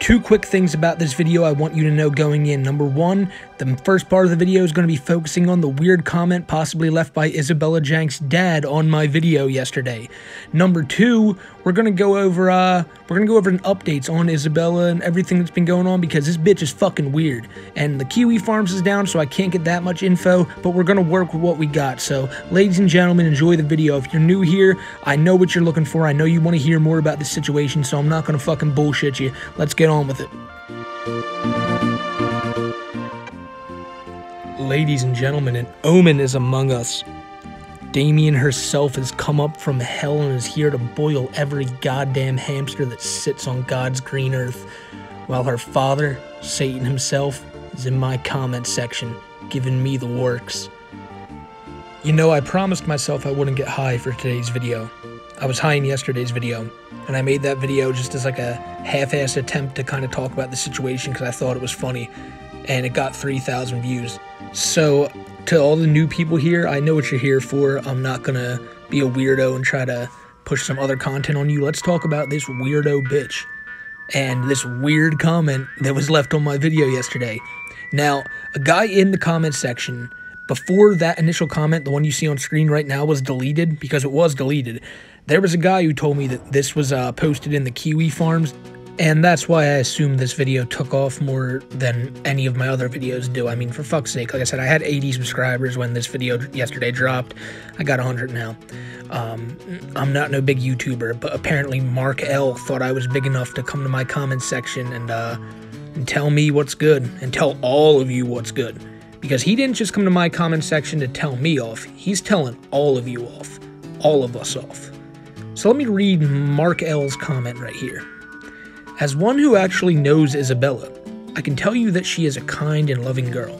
Two quick things about this video I want you to know going in. Number one, the first part of the video is going to be focusing on the weird comment possibly left by Isabella Janke's dad on my video yesterday. Number two, we're going to go over uh we're going to go over an updates on Isabella and everything that's been going on because this bitch is fucking weird. And the Kiwi Farms is down so I can't get that much info, but we're going to work with what we got. So, ladies and gentlemen, enjoy the video. If you're new here, I know what you're looking for. I know you want to hear more about this situation, so I'm not going to fucking bullshit you. Let's get on with it. Ladies and gentlemen, an omen is among us. Damien herself has come up from hell and is here to boil every goddamn hamster that sits on God's green earth, while her father, Satan himself, is in my comment section, giving me the works. You know, I promised myself I wouldn't get high for today's video. I was high in yesterday's video, and I made that video just as like a half-assed attempt to kind of talk about the situation because I thought it was funny, and it got 3,000 views. So, to all the new people here, I know what you're here for. I'm not gonna be a weirdo and try to push some other content on you. Let's talk about this weirdo bitch and this weird comment that was left on my video yesterday. Now, a guy in the comment section before that initial comment, the one you see on screen right now, was deleted because it was deleted. There was a guy who told me that this was uh, posted in the Kiwi Farms, and that's why I assume this video took off more than any of my other videos do. I mean, for fuck's sake, like I said, I had 80 subscribers when this video yesterday dropped. I got 100 now. Um, I'm not no big YouTuber, but apparently Mark L thought I was big enough to come to my comment section and, uh, and tell me what's good and tell all of you what's good. Because he didn't just come to my comment section to tell me off, he's telling all of you off. All of us off. So let me read Mark L's comment right here. As one who actually knows Isabella, I can tell you that she is a kind and loving girl.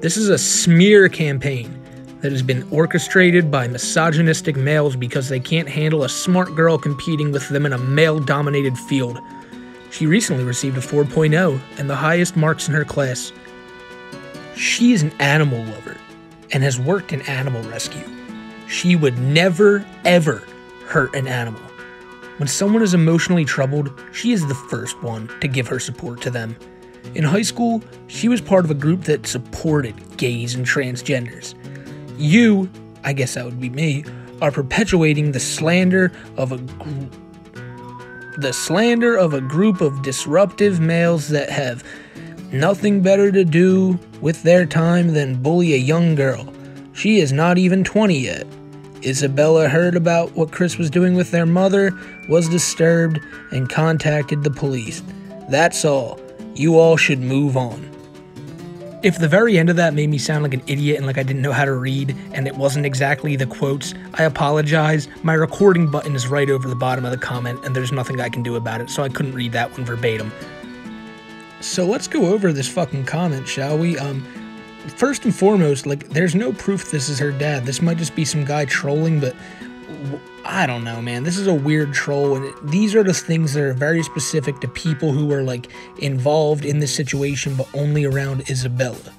This is a smear campaign that has been orchestrated by misogynistic males because they can't handle a smart girl competing with them in a male dominated field. She recently received a 4.0 and the highest marks in her class. She is an animal lover and has worked in animal rescue. She would never, ever hurt an animal. When someone is emotionally troubled, she is the first one to give her support to them. In high school, she was part of a group that supported gays and transgenders. You, I guess that would be me, are perpetuating the slander of a the slander of a group of disruptive males that have nothing better to do with their time than bully a young girl. She is not even 20 yet. Isabella heard about what Chris was doing with their mother, was disturbed, and contacted the police. That's all. You all should move on. If the very end of that made me sound like an idiot and like I didn't know how to read and it wasn't exactly the quotes, I apologize. My recording button is right over the bottom of the comment and there's nothing I can do about it, so I couldn't read that one verbatim. So let's go over this fucking comment, shall we? Um, first and foremost, like, there's no proof this is her dad. This might just be some guy trolling, but I don't know, man. This is a weird troll, and these are the things that are very specific to people who are like involved in this situation, but only around Isabella.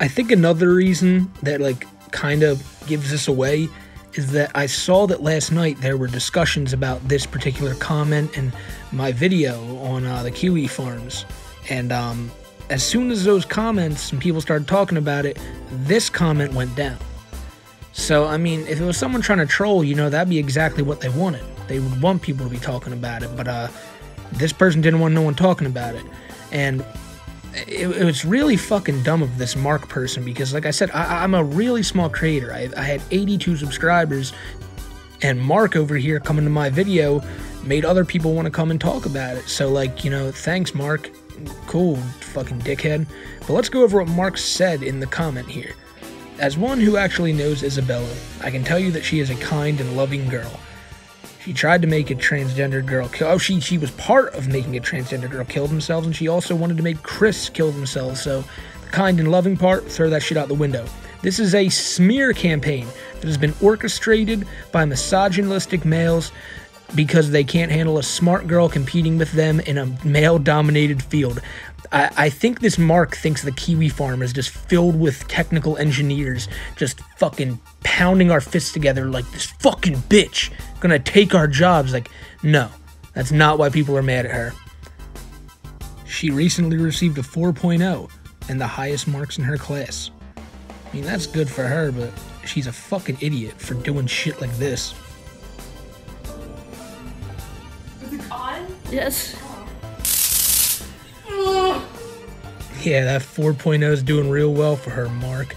I think another reason that like kind of gives this away is that I saw that last night there were discussions about this particular comment and my video on uh, the Kiwi farms, and um, as soon as those comments and people started talking about it, this comment went down. So, I mean, if it was someone trying to troll, you know, that'd be exactly what they wanted. They would want people to be talking about it, but uh, this person didn't want no one talking about it. And it, it was really fucking dumb of this Mark person because, like I said, I, am a really small creator. I, I had 82 subscribers, and Mark over here coming to my video made other people want to come and talk about it. So, like, you know, thanks, Mark cool, fucking dickhead. But let's go over what Mark said in the comment here. As one who actually knows Isabella, I can tell you that she is a kind and loving girl. She tried to make a transgender girl kill. Oh, she she was part of making a transgender girl kill themselves, and she also wanted to make Chris kill themselves. So, the kind and loving part, throw that shit out the window. This is a smear campaign that has been orchestrated by misogynistic males because they can't handle a smart girl competing with them in a male dominated field. I, I, think this Mark thinks the Kiwi farm is just filled with technical engineers just fucking pounding our fists together like this fucking bitch gonna take our jobs. Like, no, that's not why people are mad at her. She recently received a 4.0 and the highest marks in her class. I mean, that's good for her, but she's a fucking idiot for doing shit like this. Yes. Yeah, that 4.0 is doing real well for her, Mark.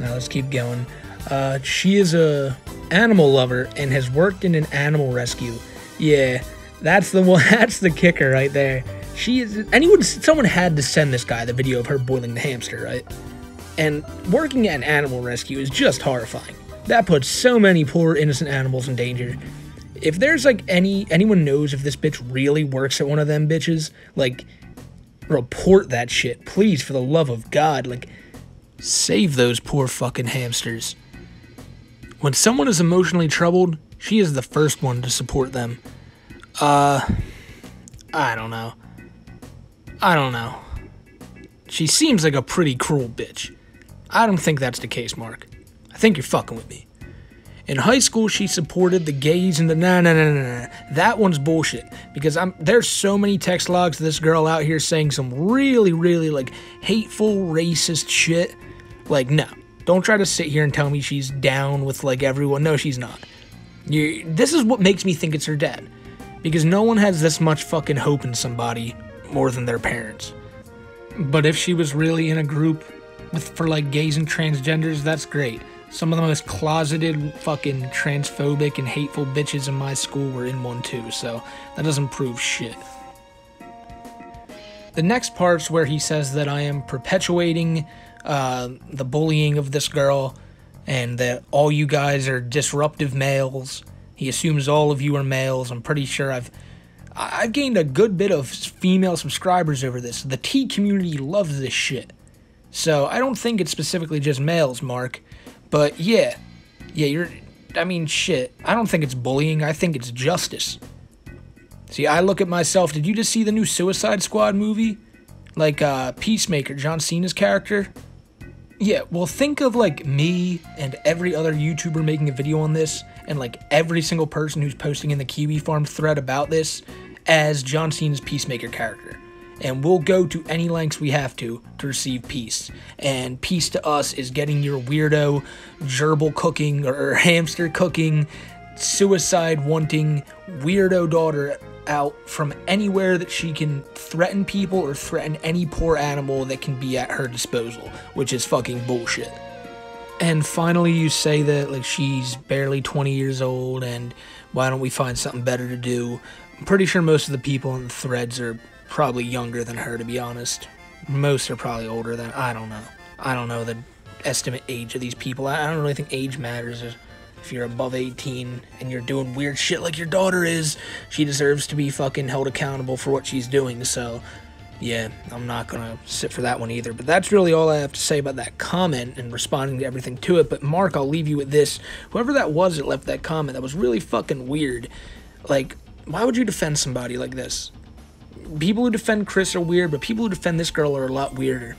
Now let's keep going. Uh, she is a animal lover and has worked in an animal rescue. Yeah, that's the. That's the kicker right there. She is. Anyone, someone had to send this guy the video of her boiling the hamster, right? And working at an animal rescue is just horrifying. That puts so many poor innocent animals in danger. If there's like any anyone knows if this bitch really works at one of them bitches, like report that shit, please, for the love of God. Like, save those poor fucking hamsters. When someone is emotionally troubled, she is the first one to support them. Uh, I don't know. I don't know. She seems like a pretty cruel bitch. I don't think that's the case, Mark. I think you're fucking with me. In high school, she supported the gays and the nah nah nah nah. nah. That one's bullshit because I'm there's so many text logs of this girl out here saying some really really like hateful racist shit. Like no, don't try to sit here and tell me she's down with like everyone. No, she's not. You, this is what makes me think it's her dad because no one has this much fucking hope in somebody more than their parents. But if she was really in a group with for like gays and transgenders, that's great. Some of the most closeted, fucking transphobic and hateful bitches in my school were in one too, so that doesn't prove shit. The next part's where he says that I am perpetuating uh, the bullying of this girl and that all you guys are disruptive males. He assumes all of you are males. I'm pretty sure I've I've gained a good bit of female subscribers over this. The T community loves this shit. So I don't think it's specifically just males, Mark. But yeah, yeah, you're. I mean, shit. I don't think it's bullying. I think it's justice. See, I look at myself. Did you just see the new Suicide Squad movie? Like uh, Peacemaker, John Cena's character. Yeah, well, think of like me and every other YouTuber making a video on this, and like every single person who's posting in the Kiwi Farm thread about this as John Cena's Peacemaker character and we'll go to any lengths we have to to receive peace. And peace to us is getting your weirdo gerbil cooking or hamster cooking, suicide wanting weirdo daughter out from anywhere that she can threaten people or threaten any poor animal that can be at her disposal, which is fucking bullshit. And finally, you say that like she's barely 20 years old, and why don't we find something better to do? I'm pretty sure most of the people in the threads are probably younger than her, to be honest. Most are probably older than. I don't know. I don't know the estimate age of these people. I don't really think age matters. If you're above 18 and you're doing weird shit like your daughter is, she deserves to be fucking held accountable for what she's doing. So, yeah, I'm not gonna sit for that one either. But that's really all I have to say about that comment and responding to everything to it. But Mark, I'll leave you with this. Whoever that was that left that comment, that was really fucking weird. Like, why would you defend somebody like this? People who defend Chris are weird, but people who defend this girl are a lot weirder.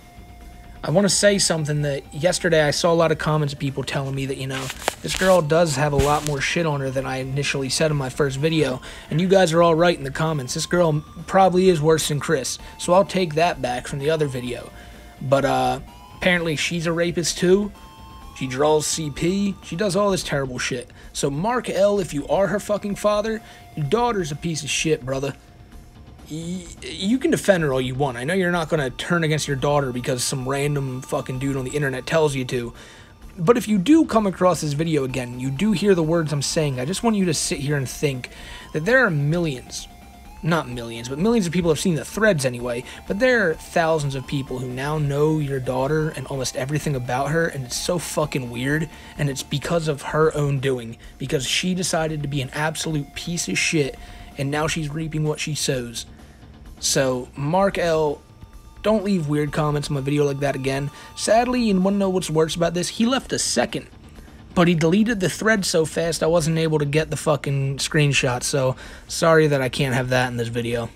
I want to say something that yesterday I saw a lot of comments of people telling me that, you know, this girl does have a lot more shit on her than I initially said in my first video. And you guys are all right in the comments. This girl probably is worse than Chris. So I'll take that back from the other video. But uh, apparently she's a rapist too. She draws CP. She does all this terrible shit. So Mark L, if you are her fucking father, your daughter's a piece of shit, brother you can defend her all you want. I know you're not going to turn against your daughter because some random fucking dude on the internet tells you to. But if you do come across this video again, you do hear the words I'm saying, I just want you to sit here and think that there are millions, not millions, but millions of people have seen the threads anyway, but there are thousands of people who now know your daughter and almost everything about her, and it's so fucking weird, and it's because of her own doing, because she decided to be an absolute piece of shit, and now she's reaping what she sows. So, Mark L, don't leave weird comments on my video like that again. Sadly, you want to know what's worse about this? He left a second. But he deleted the thread so fast I wasn't able to get the fucking screenshot, so sorry that I can't have that in this video.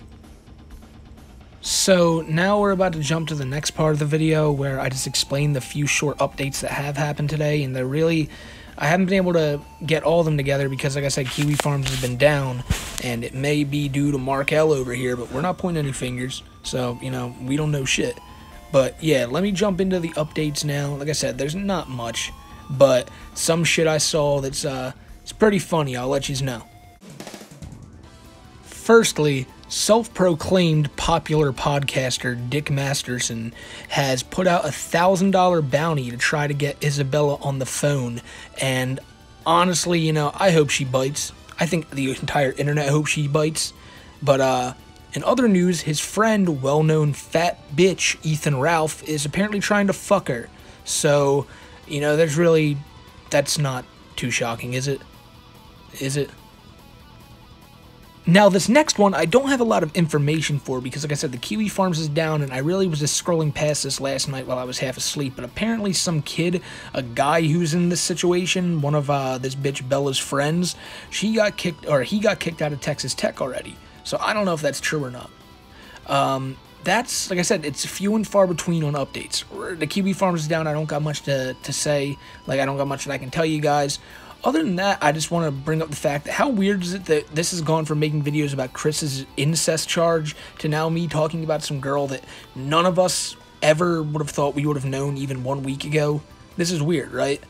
So now we're about to jump to the next part of the video where I just explain the few short updates that have happened today, and they're really I haven't been able to get all of them together because, like I said, Kiwi Farms has been down, and it may be due to Mark L over here, but we're not pointing any fingers, so, you know, we don't know shit. But yeah, let me jump into the updates now. Like I said, there's not much, but some shit I saw that's, uh, it's pretty funny, I'll let you know. Firstly, self proclaimed popular podcaster Dick Masterson has put out a thousand dollar bounty to try to get Isabella on the phone. And honestly, you know, I hope she bites. I think the entire internet hopes she bites. But, uh, in other news, his friend, well known fat bitch Ethan Ralph, is apparently trying to fuck her. So, you know, there's really. That's not too shocking, is it? Is it? Now, this next one, I don't have a lot of information for because, like I said, the Kiwi Farms is down, and I really was just scrolling past this last night while I was half asleep. But apparently, some kid, a guy who's in this situation, one of uh, this bitch Bella's friends, she got kicked, or he got kicked out of Texas Tech already. So I don't know if that's true or not. Um, that's like I said, it's few and far between on updates. The Kiwi Farms is down. I don't got much to to say. Like I don't got much that I can tell you guys other than that, I just want to bring up the fact that how weird is it that this has gone from making videos about Chris's incest charge to now me talking about some girl that none of us ever would have thought we would have known even one week ago. This is weird, right?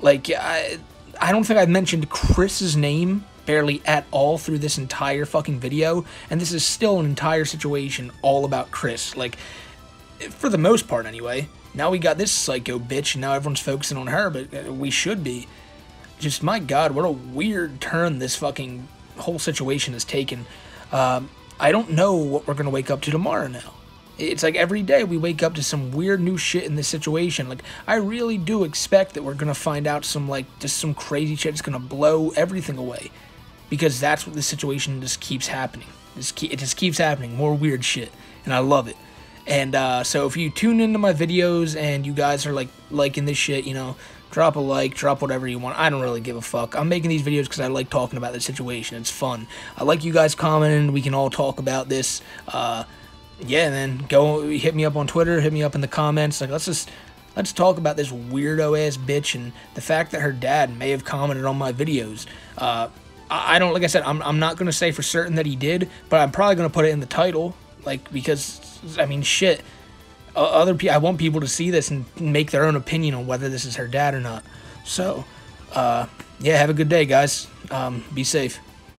Like, I, I don't think I've mentioned Chris's name barely at all through this entire fucking video, and this is still an entire situation all about Chris. Like, for the most part, anyway. Now we got this psycho bitch, and now everyone's focusing on her, but uh, we should be just my god, what a weird turn this fucking whole situation has taken. Um, I don't know what we're gonna wake up to tomorrow now. It's like every day we wake up to some weird new shit in this situation. Like I really do expect that we're gonna find out some like just some crazy shit that's gonna blow everything away, because that's what the situation just keeps happening. it just keeps happening, more weird shit, and I love it. And uh, so if you tune into my videos and you guys are like liking this shit, you know, drop a like, drop whatever you want. I don't really give a fuck. I'm making these videos because I like talking about the situation. It's fun. I like you guys commenting. We can all talk about this. Uh, yeah, then go hit me up on Twitter. Hit me up in the comments. Like, let's just let's talk about this weirdo ass bitch and the fact that her dad may have commented on my videos. Uh, I, I don't like I said. I'm I'm not gonna say for certain that he did, but I'm probably gonna put it in the title. Like because I mean shit other people, I want people to see this and make their own opinion on whether this is her dad or not. So, uh, yeah, have a good day, guys. Um, be safe.